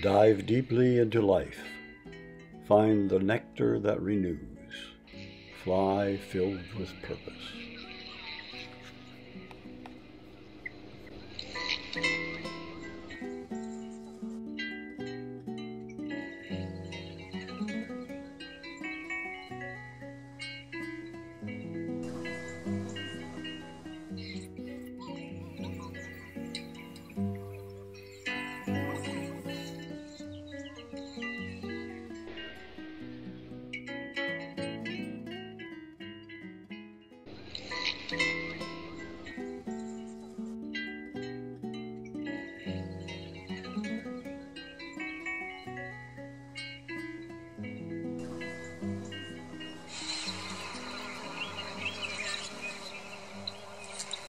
Dive deeply into life. Find the nectar that renews. Fly filled with purpose.